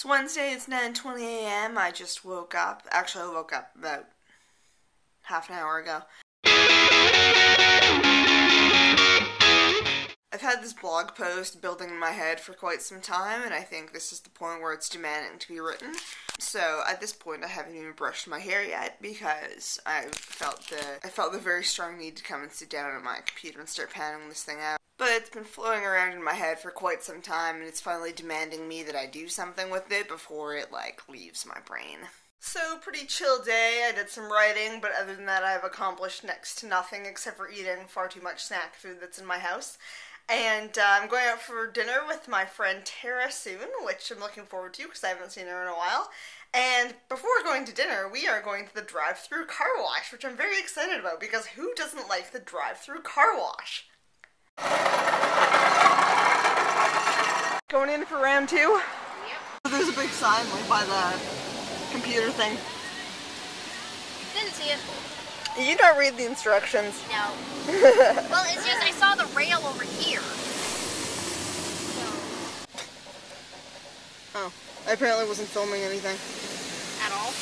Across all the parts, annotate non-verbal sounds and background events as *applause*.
It's Wednesday, it's 9.20 a.m. I just woke up. Actually, I woke up about half an hour ago. I've had this blog post building in my head for quite some time, and I think this is the point where it's demanding to be written. So at this point, I haven't even brushed my hair yet because I felt the I felt the very strong need to come and sit down at my computer and start panning this thing out but it's been flowing around in my head for quite some time and it's finally demanding me that I do something with it before it like leaves my brain. So, pretty chill day. I did some writing, but other than that, I've accomplished next to nothing except for eating far too much snack food that's in my house. And uh, I'm going out for dinner with my friend Tara soon, which I'm looking forward to because I haven't seen her in a while. And before going to dinner, we are going to the drive through car wash, which I'm very excited about because who doesn't like the drive through car wash? Going in for round two? Yep. There's a big sign like by the computer thing. Didn't see it. You don't read the instructions. No. *laughs* well, it's just I saw the rail over here. So. Oh, I apparently wasn't filming anything. At all?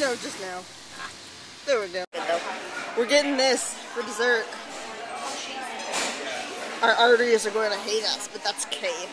No, just now. Ah. There we go. We're getting this for dessert. Our arteries are going to hate us, but that's okay.